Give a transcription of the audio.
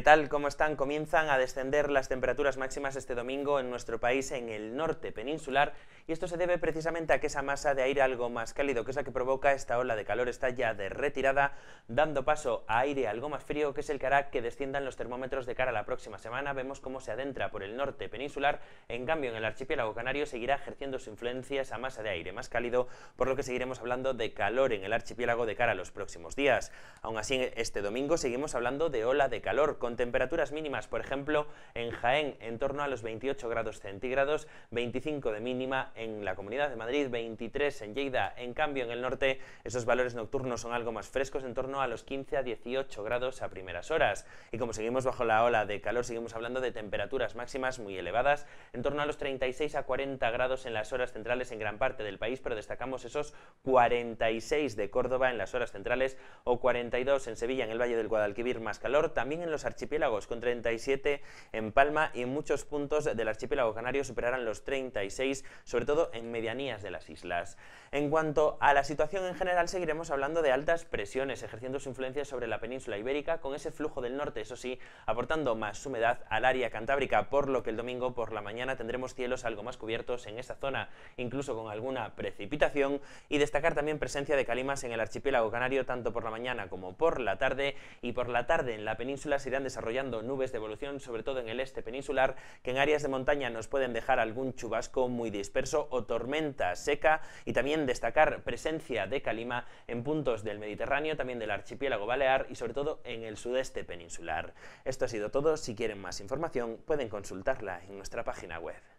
tal? ¿Cómo están? Comienzan a descender las temperaturas máximas este domingo en nuestro país en el norte peninsular y esto se debe precisamente a que esa masa de aire algo más cálido, que es la que provoca esta ola de calor, está ya de retirada, dando paso a aire algo más frío, que es el que hará que desciendan los termómetros de cara a la próxima semana. Vemos cómo se adentra por el norte peninsular, en cambio en el archipiélago canario seguirá ejerciendo su influencia esa masa de aire más cálido, por lo que seguiremos hablando de calor en el archipiélago de cara a los próximos días. Aún así, este domingo seguimos hablando de ola de calor, con temperaturas mínimas, por ejemplo, en Jaén en torno a los 28 grados centígrados, 25 de mínima en la Comunidad de Madrid, 23 en Lleida. En cambio, en el norte, esos valores nocturnos son algo más frescos, en torno a los 15 a 18 grados a primeras horas. Y como seguimos bajo la ola de calor, seguimos hablando de temperaturas máximas muy elevadas, en torno a los 36 a 40 grados en las horas centrales en gran parte del país, pero destacamos esos 46 de Córdoba en las horas centrales o 42 en Sevilla, en el Valle del Guadalquivir, más calor. También en los archipiélagos, con 37 en Palma y en muchos puntos del archipiélago canario superarán los 36, sobre todo en medianías de las islas. En cuanto a la situación en general, seguiremos hablando de altas presiones, ejerciendo su influencia sobre la península ibérica, con ese flujo del norte, eso sí, aportando más humedad al área cantábrica, por lo que el domingo por la mañana tendremos cielos algo más cubiertos en esa zona, incluso con alguna precipitación, y destacar también presencia de calimas en el archipiélago canario, tanto por la mañana como por la tarde, y por la tarde en la península se irán desarrollando nubes de evolución, sobre todo en el este peninsular, que en áreas de montaña nos pueden dejar algún chubasco muy disperso o tormenta seca y también destacar presencia de calima en puntos del Mediterráneo, también del archipiélago balear y sobre todo en el sudeste peninsular. Esto ha sido todo, si quieren más información pueden consultarla en nuestra página web.